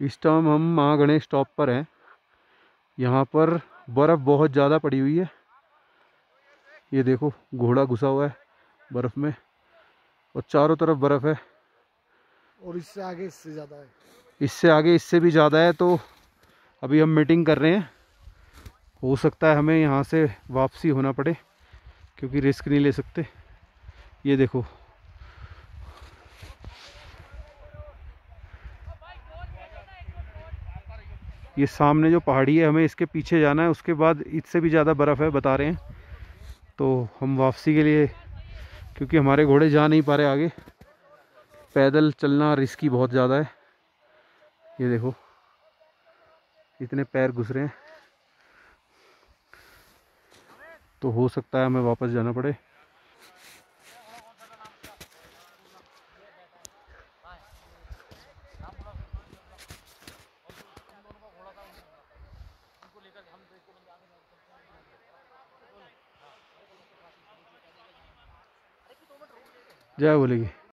इस टाइम हम माँ गणेश टॉप पर हैं। यहाँ पर बर्फ़ बहुत ज़्यादा पड़ी हुई है। ये देखो घोड़ा घुसा हुआ है बर्फ़ में और चारों तरफ़ बर्फ़ है। और इससे आगे इससे ज़्यादा है। इससे आगे इससे भी ज़्यादा है तो अभी हम मीटिंग कर रहे हैं। हो सकता है हमें यहाँ से वापसी होना पड़े क्योंकि रिस्क नहीं ले सकते। ये देखो ये सामने जो पहाड़ी है, हमें इसके पीछे जाना है, उसके बाद इससे भी ज़्यादा बर्फ़ है, बता रहे हैं। तो हम वापसी के लिए, क्योंकि हमारे घोड़े जा नहीं पा रहे आगे, पैदल चलना रिस्की बहुत ज़्यादा है। ये देखो, इतने पैर घुस रहे हैं। तो हो सकता है हमें वापस जाना पड़े। जय बोलेगी